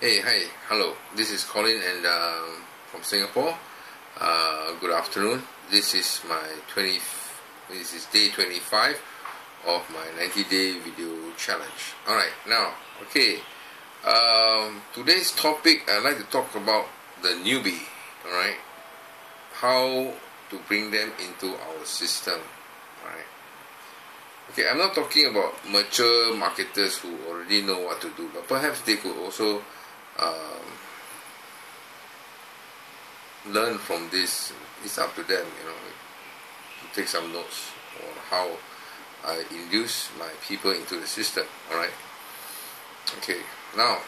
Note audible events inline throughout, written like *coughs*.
Hey, hi, hello. This is Collin and um, from Singapore. Uh, good afternoon. This is my 20. This is day 25 of my 90 day video challenge. All right, now, okay. Um, today's topic I'd like to talk about the newbie. All right, how to bring them into our system. All right. Okay, I'm not talking about mature marketers who already know what to do, but perhaps they could also um, learn from this. It's up to them, you know, to take some notes on how I induce my people into the system. All right. Okay. Now,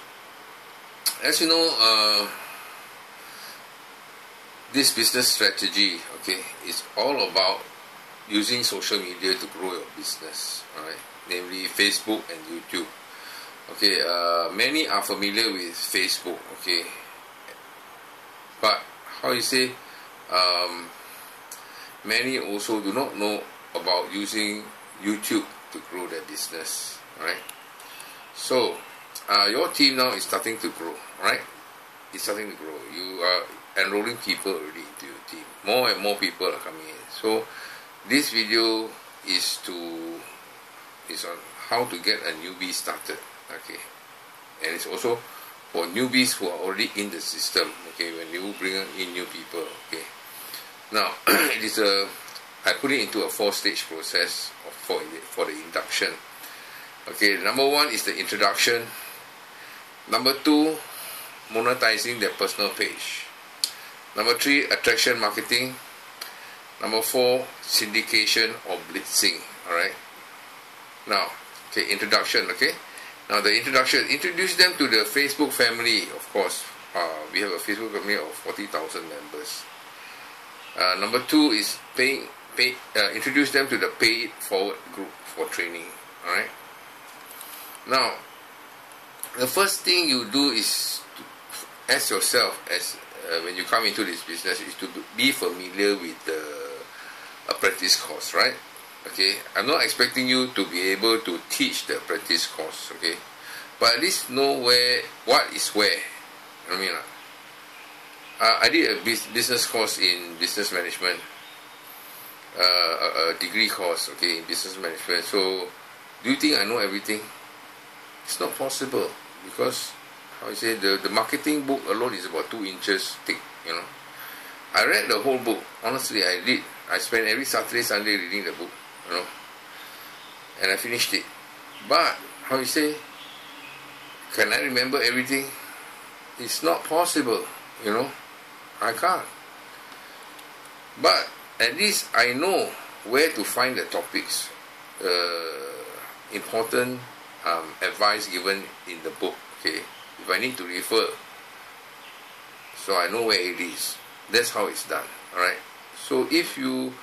as you know, uh, this business strategy, okay, is all about using social media to grow your business, right? Namely Facebook and YouTube. Okay, uh, many are familiar with Facebook, okay, but how you say, um, many also do not know about using YouTube to grow their business, right? So, uh, your team now is starting to grow, right? It's starting to grow. You are enrolling people already into your team. More and more people are coming in. So, this video is to is on how to get a newbie started okay and it's also for newbies who are already in the system okay when you bring in new people okay now *clears throat* it is a I put it into a four stage process for for the induction okay number one is the introduction number two monetizing their personal page number three attraction marketing Number four, syndication or blitzing. All right. Now, okay, introduction. Okay. Now the introduction. Introduce them to the Facebook family. Of course, uh, we have a Facebook family of forty thousand members. Uh, number two is paying. Pay, uh, introduce them to the pay forward group for training. All right. Now, the first thing you do is to ask yourself as uh, when you come into this business is to be familiar with the apprentice course, right? Okay, I'm not expecting you to be able to teach the apprentice course, okay? But at least know where, what is where. I mean, uh, I did a business course in business management, uh, a, a degree course, okay, in business management. So, do you think I know everything? It's not possible because, how I say, the, the marketing book alone is about two inches thick, you know. I read the whole book. Honestly, I did. I spent every Saturday, Sunday reading the book, you know, and I finished it. But how you say? Can I remember everything? It's not possible, you know. I can't. But at least I know where to find the topics, uh, important um, advice given in the book. Okay, if I need to refer, so I know where it is. That's how it's done. All right. So if you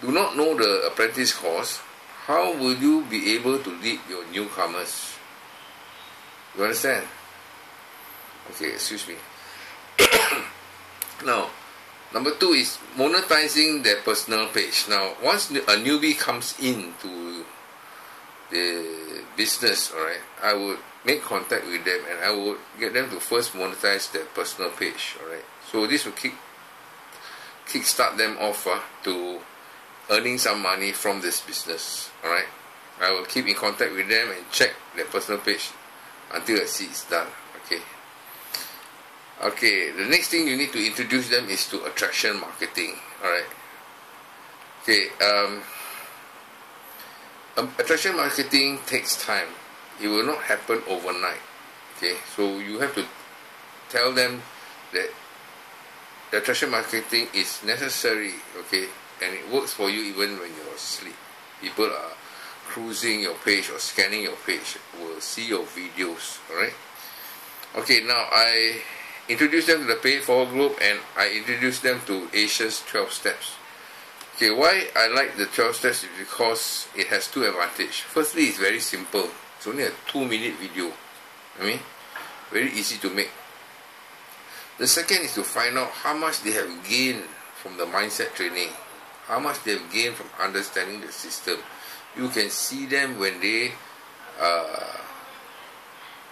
do not know the apprentice course, how will you be able to lead your newcomers? You understand? Okay, excuse me. *coughs* now, number two is monetizing their personal page. Now, once a newbie comes into the business, all right, I would make contact with them and I would get them to first monetize their personal page, all right. So this will kick kickstart them off uh, to earning some money from this business. Alright, I will keep in contact with them and check their personal page until I see it's done. Okay. Okay, the next thing you need to introduce them is to attraction marketing. Alright. Okay, um, um, attraction marketing takes time. It will not happen overnight. Okay, so you have to tell them that the attraction marketing is necessary, okay, and it works for you even when you're asleep. People are cruising your page or scanning your page will see your videos, alright? Okay, now I introduce them to the pay forward group and I introduce them to Asia's 12 steps. Okay, why I like the 12 steps is because it has two advantages. Firstly, it's very simple. It's only a two minute video. I mean, very easy to make. The second is to find out how much they have gained from the mindset training, how much they have gained from understanding the system. You can see them when they uh,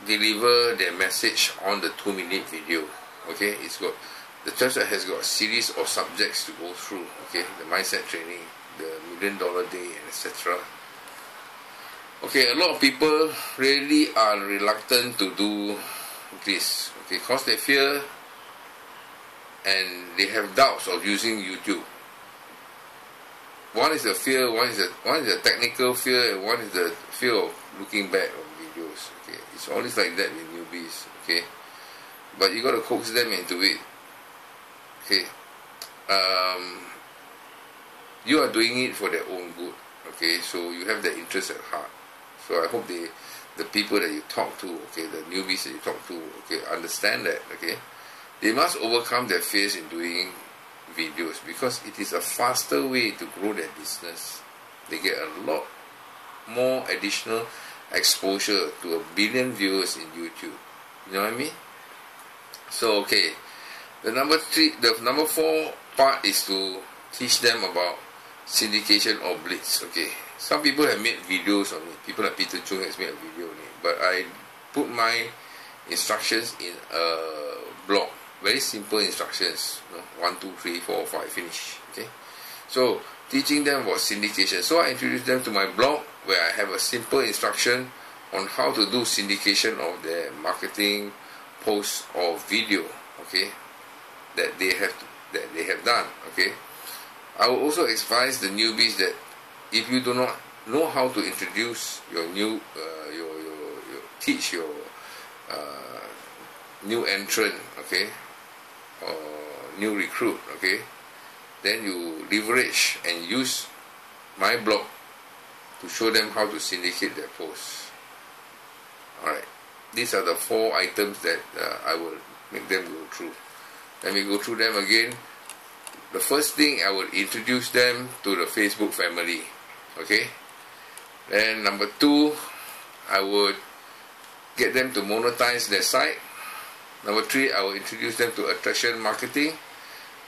deliver their message on the two minute video. Okay, it's got the website has got a series of subjects to go through. Okay, the mindset training, the million dollar day, and etc. Okay, a lot of people really are reluctant to do this. Okay, because they fear and they have doubts of using YouTube. One is the fear, one is the one is the technical fear, and one is the fear of looking back on videos. Okay, it's always like that with newbies. Okay, but you got to coax them into it. Okay, um, you are doing it for their own good. Okay, so you have their interest at heart. So I hope they, the people that you talk to, okay, the newbies that you talk to, okay, understand that. Okay, they must overcome their fears in doing videos because it is a faster way to grow their business. They get a lot more additional exposure to a billion viewers in YouTube. You know what I mean? So okay, the number three, the number four part is to teach them about syndication or blitz. Okay, some people have made videos on it. People like Peter Chung has made a video on it, but I put my instructions in a blog very simple instructions. You know, one, two, three, four, five, finish. Okay. So teaching them was syndication. So I introduced them to my blog where I have a simple instruction on how to do syndication of their marketing post or video. Okay, that they have to, that they have done. Okay. I will also advise the newbies that if you do not know how to introduce your new uh, your, your, your teach your uh, new entrant okay new recruit, okay, then you leverage and use my blog to show them how to syndicate their posts. Alright, these are the four items that uh, I will make them go through. Let me go through them again. The first thing I will introduce them to the Facebook family. Okay. Then number two, I would get them to monetize their site Number three, I will introduce them to attraction marketing.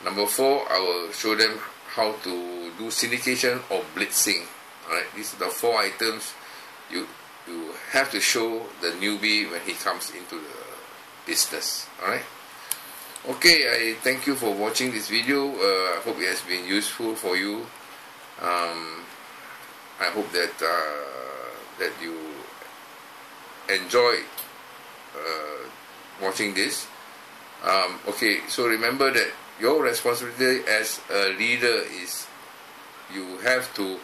Number four, I will show them how to do syndication or blitzing. Alright, these are the four items you you have to show the newbie when he comes into the business. Alright. Okay, I thank you for watching this video. Uh, I hope it has been useful for you. Um, I hope that uh, that you enjoy uh, watching this. Um, okay, so remember that your responsibility as a leader is you have to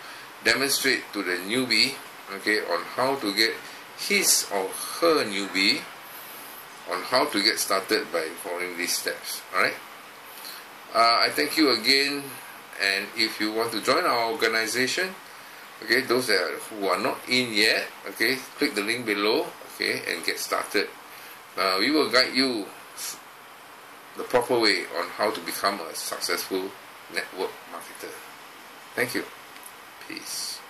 demonstrate to the newbie, okay, on how to get his or her newbie on how to get started by following these steps. Alright? Uh, I thank you again, and if you want to join our organization, okay, those that are, who are not in yet, okay, click the link below, okay, and get started uh, we will guide you the proper way on how to become a successful network marketer. Thank you. Peace.